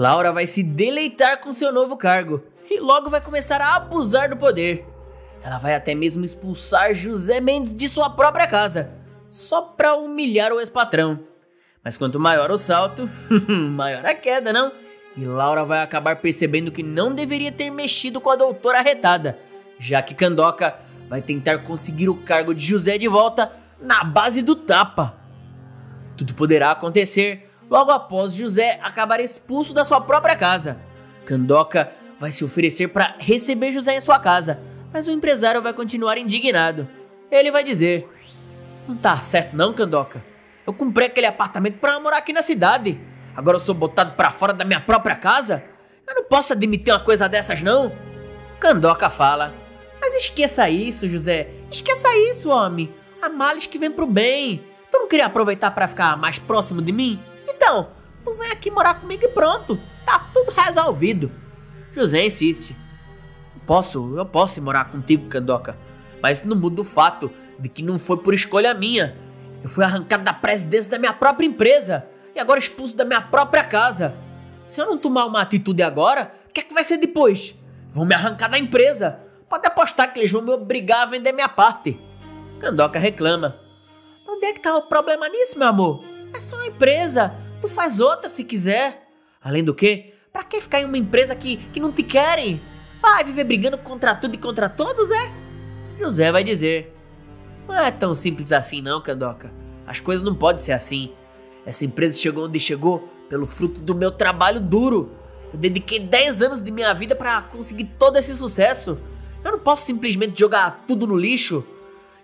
Laura vai se deleitar com seu novo cargo e logo vai começar a abusar do poder. Ela vai até mesmo expulsar José Mendes de sua própria casa, só pra humilhar o ex-patrão. Mas quanto maior o salto, maior a queda, não? E Laura vai acabar percebendo que não deveria ter mexido com a doutora arretada, já que Candoca vai tentar conseguir o cargo de José de volta na base do tapa. Tudo poderá acontecer logo após José acabar expulso da sua própria casa. Candoca vai se oferecer para receber José em sua casa, mas o empresário vai continuar indignado. Ele vai dizer: não tá certo, não, Candoca. Eu comprei aquele apartamento para morar aqui na cidade. Agora eu sou botado para fora da minha própria casa? Eu não posso admitir uma coisa dessas, não. Candoca fala: Mas esqueça isso, José. Esqueça isso, homem. Há males que vem pro bem. Tu não queria aproveitar para ficar mais próximo de mim? Então, tu vem aqui morar comigo e pronto. Tá tudo resolvido. José insiste. Posso, eu posso ir morar contigo, Candoca. Mas não muda o fato de que não foi por escolha minha. Eu fui arrancado da presidência da minha própria empresa e agora expulso da minha própria casa. Se eu não tomar uma atitude agora, o que é que vai ser depois? Vão me arrancar da empresa. Pode apostar que eles vão me obrigar a vender minha parte. Candoca reclama. Onde é que tá o problema nisso, meu amor? É só uma empresa. Tu faz outra se quiser. Além do que, pra que ficar em uma empresa que, que não te querem? Vai viver brigando contra tudo e contra todos, é? José vai dizer. Não é tão simples assim não, Candoca. As coisas não podem ser assim. Essa empresa chegou onde chegou pelo fruto do meu trabalho duro. Eu dediquei 10 anos de minha vida para conseguir todo esse sucesso. Eu não posso simplesmente jogar tudo no lixo.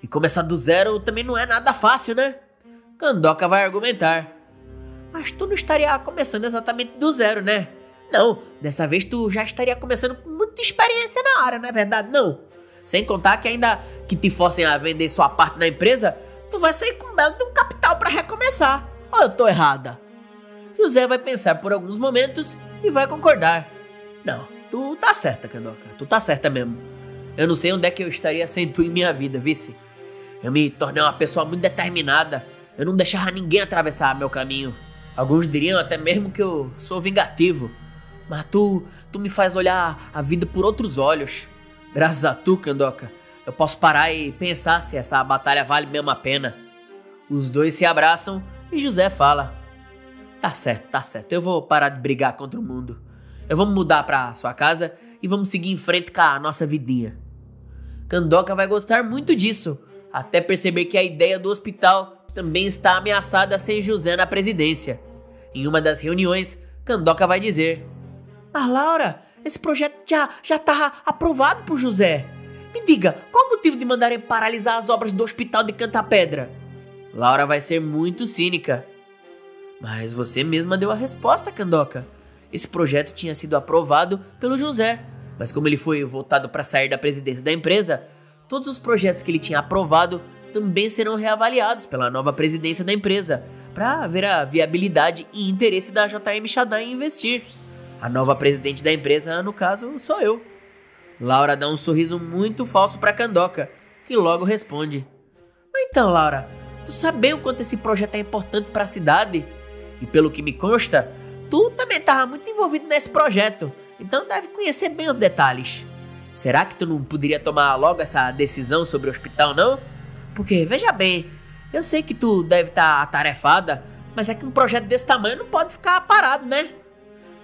E começar do zero também não é nada fácil, né? Candoca vai argumentar. Mas tu não estaria começando exatamente do zero, né? Não, dessa vez tu já estaria começando com muita experiência na área, não é verdade? Não. Sem contar que ainda que te fossem a vender sua parte na empresa, tu vai sair com um belo de um capital para recomeçar. Ou eu tô errada? José vai pensar por alguns momentos e vai concordar. Não, tu tá certa, Candoca. Tu tá certa mesmo. Eu não sei onde é que eu estaria sem tu em minha vida, vice. Eu me tornei uma pessoa muito determinada. Eu não deixava ninguém atravessar meu caminho. Alguns diriam até mesmo que eu sou vingativo. Mas tu, tu me faz olhar a vida por outros olhos. Graças a tu, Candoca, eu posso parar e pensar se essa batalha vale mesmo a pena. Os dois se abraçam e José fala: Tá certo, tá certo, eu vou parar de brigar contra o mundo. Eu vou mudar pra sua casa e vamos seguir em frente com a nossa vidinha. Candoca vai gostar muito disso, até perceber que a ideia do hospital também está ameaçada sem José na presidência. Em uma das reuniões, Candoca vai dizer: Mas Laura, esse projeto já, já tá aprovado por José. Me diga, qual o motivo de mandarem paralisar as obras do hospital de Canta Pedra? Laura vai ser muito cínica. Mas você mesma deu a resposta, Candoca. Esse projeto tinha sido aprovado pelo José, mas como ele foi votado para sair da presidência da empresa, todos os projetos que ele tinha aprovado também serão reavaliados pela nova presidência da empresa, para ver a viabilidade e interesse da JM Shadan em investir. A nova presidente da empresa, no caso, sou eu. Laura dá um sorriso muito falso para Candoca, que logo responde: Então, Laura, tu sabe o quanto esse projeto é importante para a cidade? E pelo que me consta, tu também estava muito envolvido nesse projeto, então deve conhecer bem os detalhes. Será que tu não poderia tomar logo essa decisão sobre o hospital, não? Porque, veja bem, eu sei que tu deve estar tá atarefada, mas é que um projeto desse tamanho não pode ficar parado, né?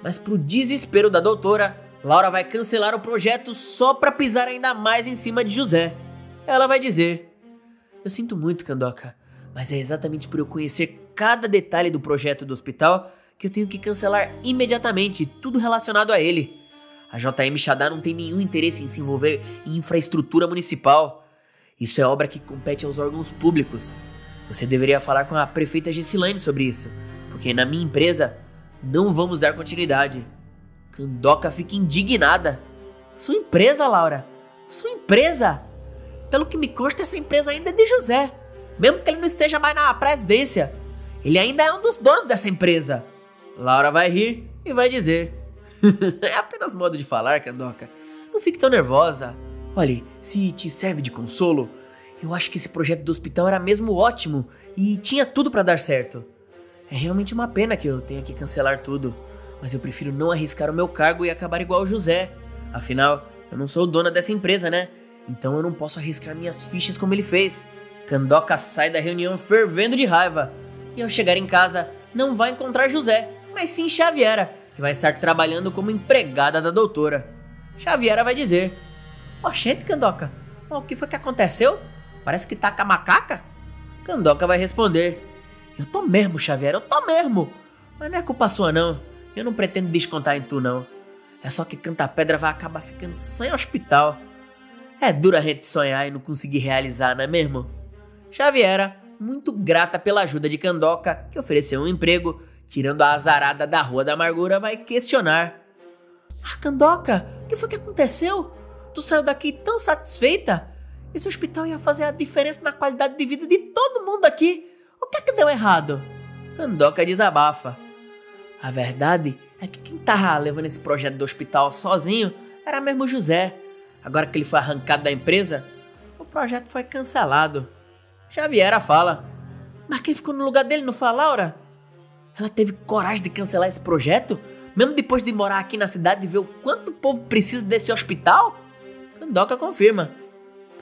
Mas pro desespero da doutora, Laura vai cancelar o projeto só para pisar ainda mais em cima de José. Ela vai dizer: Eu sinto muito, Candoca, mas é exatamente por eu conhecer cada detalhe do projeto do hospital que eu tenho que cancelar imediatamente tudo relacionado a ele. A JM Xadá não tem nenhum interesse em se envolver em infraestrutura municipal. Isso é obra que compete aos órgãos públicos. Você deveria falar com a prefeita Gessilane sobre isso, porque na minha empresa não vamos dar continuidade. Candoca fica indignada. Sua empresa, Laura? Sua empresa? Pelo que me consta, essa empresa ainda é de José. Mesmo que ele não esteja mais na presidência. Ele ainda é um dos donos dessa empresa. Laura vai rir e vai dizer: É apenas modo de falar, Candoca. Não fique tão nervosa. Olhe, se te serve de consolo, eu acho que esse projeto do hospital era mesmo ótimo e tinha tudo para dar certo. É realmente uma pena que eu tenha que cancelar tudo. Mas eu prefiro não arriscar o meu cargo e acabar igual o José. Afinal, eu não sou dona dessa empresa, né? Então eu não posso arriscar minhas fichas como ele fez. Kandoka sai da reunião fervendo de raiva. E ao chegar em casa, não vai encontrar José, mas sim Xaviera, que vai estar trabalhando como empregada da doutora. Xaviera vai dizer: Oxente, Kandoka, o que foi que aconteceu? Parece que tá com a macaca? Kandoka vai responder: Eu tô mesmo, Xaviera, eu tô mesmo. Mas não é culpa sua, não. Eu não pretendo descontar em tu, não. É só que Canta Pedra vai acabar ficando sem hospital. É duro a gente sonhar e não conseguir realizar, não é mesmo? Xaviera, muito grata pela ajuda de Kandoka, que ofereceu um emprego, tirando a azarada da Rua da Amargura, vai questionar. Ah, Kandoka, o que foi que aconteceu? Tu saiu daqui tão satisfeita? Esse hospital ia fazer a diferença na qualidade de vida de todo mundo aqui. O que é que deu errado? Kandoka desabafa. A verdade é que quem tava levando esse projeto do hospital sozinho era mesmo José. Agora que ele foi arrancado da empresa, o projeto foi cancelado. Xaviera fala: Mas quem ficou no lugar dele não foi a Laura? Ela teve coragem de cancelar esse projeto? Mesmo depois de morar aqui na cidade e ver o quanto o povo precisa desse hospital? Kandoka confirma.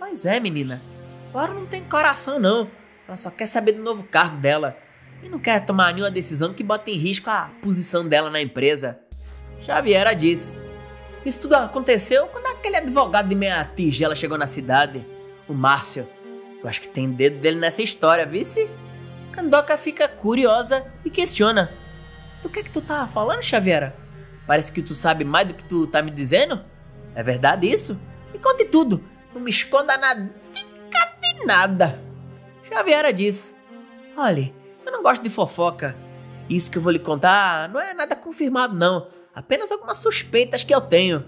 Pois é, menina. Laura não tem coração, não. Ela só quer saber do novo cargo dela. E não quer tomar nenhuma decisão que bota em risco a posição dela na empresa. Xaviera diz. Isso tudo aconteceu quando aquele advogado de meia tigela chegou na cidade, o Márcio. Eu acho que tem dedo dele nessa história, vice? Kandoka fica curiosa e questiona. Do que é que tu tá falando, Xaviera? Parece que tu sabe mais do que tu tá me dizendo? É verdade isso? Me conte tudo. Não me esconda nada de nada. Xaviera diz. Olhe, eu não gosto de fofoca. Isso que eu vou lhe contar não é nada confirmado, não apenas algumas suspeitas que eu tenho.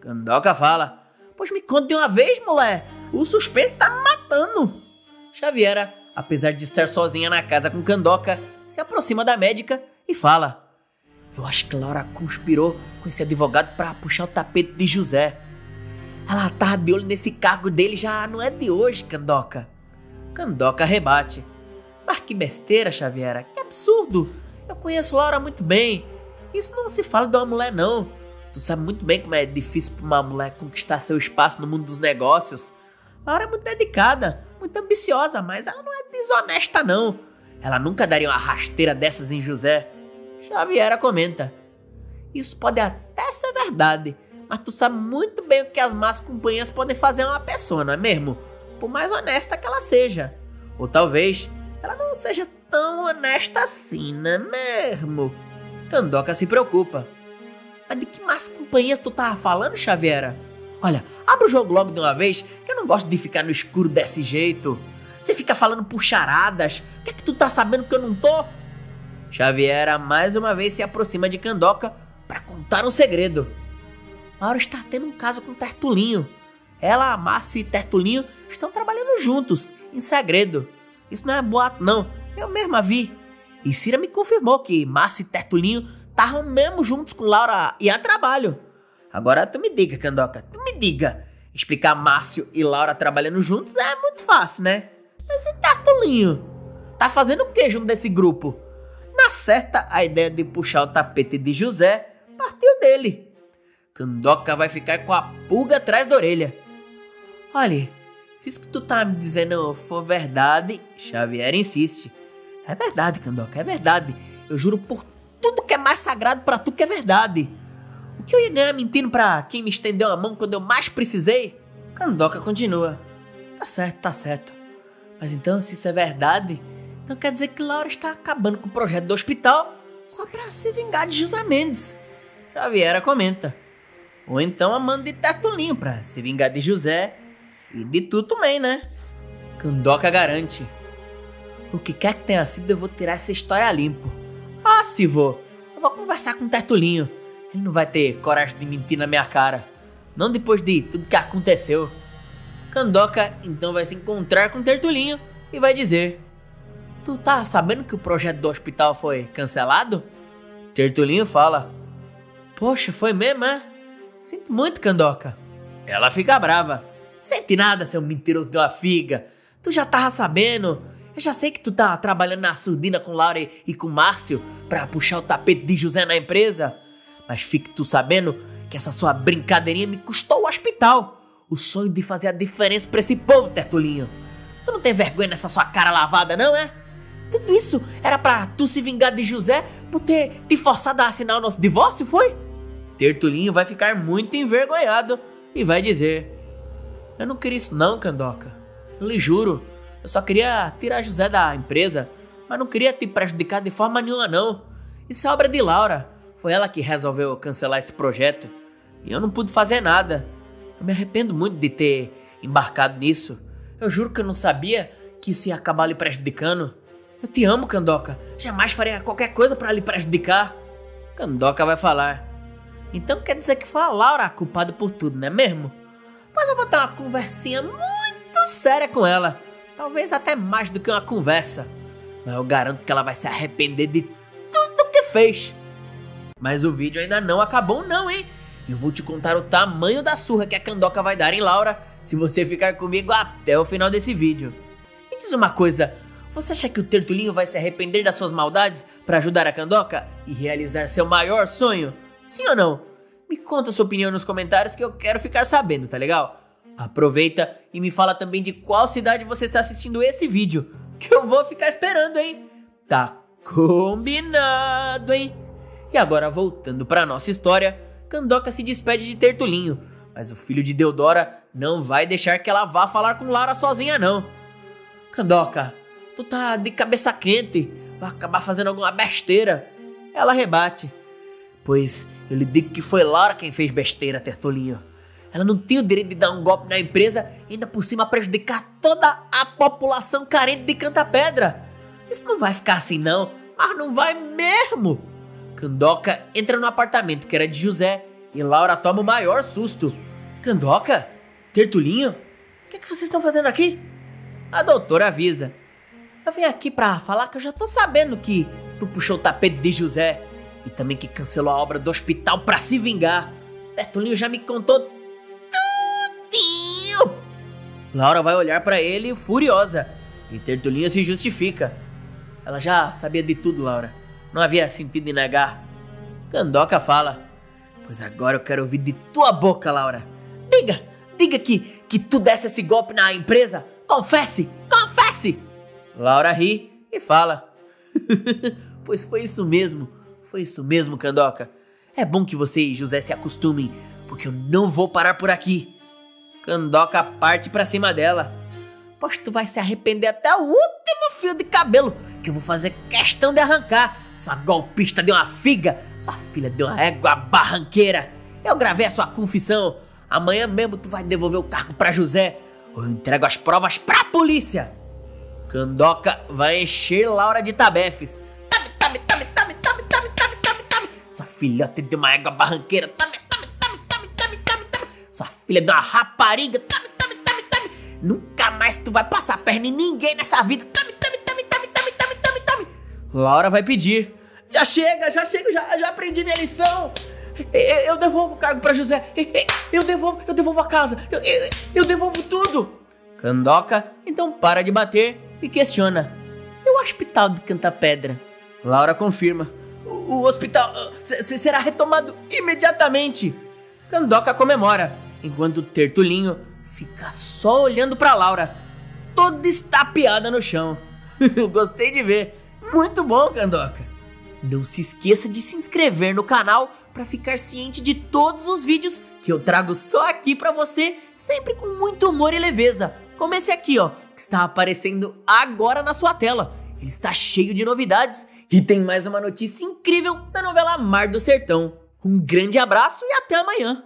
Kandoka fala: Pois me conte de uma vez, mulher. O suspense tá me matando. Xaviera, apesar de estar sozinha na casa com Kandoka, se aproxima da médica e fala: Eu acho que Laura conspirou com esse advogado para puxar o tapete de José. Ela tá de olho nesse cargo dele já não é de hoje, Kandoka. Kandoka rebate. Mas que besteira, Xaviera, que absurdo! Eu conheço Laura muito bem. Isso não se fala de uma mulher, não. Tu sabe muito bem como é difícil para uma mulher conquistar seu espaço no mundo dos negócios. Laura é muito dedicada, muito ambiciosa, mas ela não é desonesta, não. Ela nunca daria uma rasteira dessas em José. Xaviera comenta. Isso pode até ser verdade, mas tu sabe muito bem o que as más companhias podem fazer a uma pessoa, não é mesmo? Por mais honesta que ela seja. Ou talvez ela não seja tão honesta assim, não é mesmo? Kandoka se preocupa. Mas de que más companhias tu tava falando, Xaviera? Olha, abre o jogo logo de uma vez, que eu não gosto de ficar no escuro desse jeito. Você fica falando por charadas. O que é que tu tá sabendo que eu não tô? Xaviera mais uma vez se aproxima de Kandoka para contar um segredo. Laura está tendo um caso com Tertulinho. Ela, Márcio e Tertulinho estão trabalhando juntos, em segredo. Isso não é boato, não. Eu mesma vi. E Cira me confirmou que Márcio e Tertulinho estavam mesmo juntos com Laura e a trabalho. Agora tu me diga, Candoca, tu me diga. Explicar Márcio e Laura trabalhando juntos é muito fácil, né? Mas e Tertulinho? Tá fazendo o que junto desse grupo? Na certa, a ideia de puxar o tapete de José partiu dele. Candoca vai ficar com a pulga atrás da orelha. Olha, se isso que tu tá me dizendo for verdade, Xavier insiste. É verdade, Kandoka, é verdade. Eu juro por tudo que é mais sagrado para tu que é verdade. O que eu ia ganhar mentindo pra quem me estendeu a mão quando eu mais precisei? Kandoka continua. Tá certo, tá certo. Mas então, se isso é verdade, então quer dizer que Laura está acabando com o projeto do hospital só pra se vingar de José Mendes. Xaviera comenta. Ou então a manda de Tertulinho pra se vingar de José e de tu também, né? Kandoka garante. O que quer que tenha sido, eu vou tirar essa história limpo. Ah, se vou. Eu vou conversar com o Tertulinho. Ele não vai ter coragem de mentir na minha cara. Não depois de tudo que aconteceu. Kandoka então vai se encontrar com o Tertulinho e vai dizer: Tu tá sabendo que o projeto do hospital foi cancelado? Tertulinho fala: Poxa, foi mesmo, é? Sinto muito, Kandoka. Ela fica brava. Sente nada, seu mentiroso de uma figa. Tu já tava sabendo. Eu já sei que tu tá trabalhando na surdina com Laura e com Márcio pra puxar o tapete de José na empresa. Mas fique tu sabendo que essa sua brincadeirinha me custou o hospital. O sonho de fazer a diferença pra esse povo, Tertulinho. Tu não tem vergonha nessa sua cara lavada, não, é? Tudo isso era pra tu se vingar de José por ter te forçado a assinar o nosso divórcio, foi? Tertulinho vai ficar muito envergonhado e vai dizer: Eu não queria isso, não, Candoca. Eu lhe juro, eu só queria tirar José da empresa, mas não queria te prejudicar de forma nenhuma, não. Isso é obra de Laura. Foi ela que resolveu cancelar esse projeto. E eu não pude fazer nada. Eu me arrependo muito de ter embarcado nisso. Eu juro que eu não sabia que isso ia acabar lhe prejudicando. Eu te amo, Candoca. Jamais faria qualquer coisa para lhe prejudicar. Candoca vai falar. Então quer dizer que foi a Laura a culpada por tudo, não é mesmo? Pois eu vou ter uma conversinha muito séria com ela. Talvez até mais do que uma conversa. Mas eu garanto que ela vai se arrepender de tudo que fez. Mas o vídeo ainda não acabou não, hein? Eu vou te contar o tamanho da surra que a Candoca vai dar em Laura se você ficar comigo até o final desse vídeo. Me diz uma coisa, você acha que o Tertulinho vai se arrepender das suas maldades para ajudar a Candoca e realizar seu maior sonho? Sim ou não? Me conta sua opinião nos comentários que eu quero ficar sabendo, tá legal? Aproveita e me fala também de qual cidade você está assistindo esse vídeo, que eu vou ficar esperando, hein? Tá combinado, hein? E agora voltando para nossa história, Candoca se despede de Tertulinho, mas o filho de Deodora não vai deixar que ela vá falar com Laura sozinha não. Candoca, tu tá de cabeça quente, vai acabar fazendo alguma besteira. Ela rebate, pois eu lhe digo que foi Laura quem fez besteira, Tertulinho. Ela não tinha o direito de dar um golpe na empresa e ainda por cima prejudicar toda a população carente de Canta Pedra. Isso não vai ficar assim não, mas não vai mesmo. Candoca entra no apartamento que era de José e Laura toma o maior susto. Candoca? Tertulinho? O que, é que vocês estão fazendo aqui? A doutora avisa. Eu vim aqui pra falar que eu já tô sabendo que tu puxou o tapete de José e também que cancelou a obra do hospital pra se vingar. Tertulinho já me contou tudinho. Laura vai olhar para ele furiosa e Tertulinho se justifica. Ela já sabia de tudo, Laura. Não havia sentido em negar. Candoca fala: Pois agora eu quero ouvir de tua boca, Laura. Diga, diga que, que tu desse esse golpe na empresa. Confesse, confesse. Laura ri e fala: Pois foi isso mesmo, foi isso mesmo, Candoca. É bom que você e José se acostumem, porque eu não vou parar por aqui. Candoca parte pra cima dela. Pois tu vai se arrepender até o último fio de cabelo que eu vou fazer questão de arrancar sua golpista deu uma figa, sua filha deu uma égua barranqueira. Eu gravei a sua confissão. Amanhã mesmo tu vai devolver o cargo para José ou eu entrego as provas pra polícia. Candoca vai encher Laura de tabefes. Sua filhote deu uma égua barranqueira. Tame, tame, tame, tame, tame, tame, tame. Sua filha deu uma rapariga. Tame, tame, tame, tame. Nunca mais tu vai passar perna em ninguém nessa vida. Tame, Laura vai pedir. Já chega, já chega, já, já aprendi minha lição. Eu devolvo o cargo para José. Eu devolvo, eu devolvo a casa. Eu, eu, eu devolvo tudo. Candoca então para de bater e questiona. E o hospital de Canta Pedra? Laura confirma. O, hospital uh, será retomado imediatamente. Candoca comemora, enquanto Tertulinho fica só olhando para Laura, toda estapeada no chão. Gostei de ver. Muito bom, Candoca! Não se esqueça de se inscrever no canal para ficar ciente de todos os vídeos que eu trago só aqui para você, sempre com muito humor e leveza, como esse aqui, ó, que está aparecendo agora na sua tela. Ele está cheio de novidades e tem mais uma notícia incrível da novela Mar do Sertão. Um grande abraço e até amanhã!